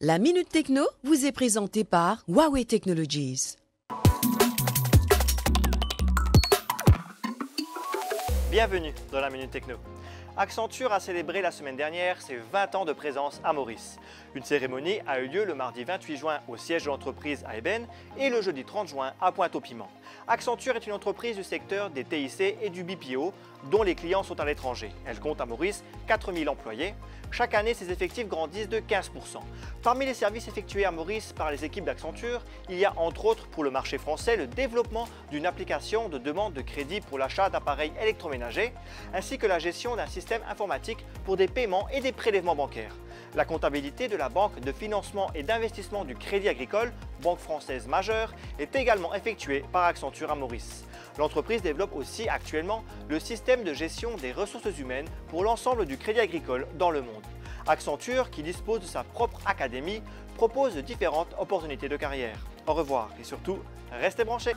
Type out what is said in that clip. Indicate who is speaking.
Speaker 1: La Minute Techno vous est présentée par Huawei Technologies.
Speaker 2: Bienvenue dans la Minute Techno. Accenture a célébré la semaine dernière ses 20 ans de présence à Maurice. Une cérémonie a eu lieu le mardi 28 juin au siège de l'entreprise à Eben et le jeudi 30 juin à Pointe-au-Piment. Accenture est une entreprise du secteur des TIC et du BPO dont les clients sont à l'étranger. Elle compte à Maurice 4000 employés. Chaque année, ses effectifs grandissent de 15%. Parmi les services effectués à Maurice par les équipes d'Accenture, il y a entre autres pour le marché français le développement d'une application de demande de crédit pour l'achat d'appareils électroménagers, ainsi que la gestion d'un système informatique pour des paiements et des prélèvements bancaires. La comptabilité de la Banque de financement et d'investissement du Crédit Agricole, banque française majeure, est également effectuée par Accenture à Maurice. L'entreprise développe aussi actuellement le système de gestion des ressources humaines pour l'ensemble du Crédit Agricole dans le monde. Accenture, qui dispose de sa propre académie, propose différentes opportunités de carrière. Au revoir et surtout, restez branchés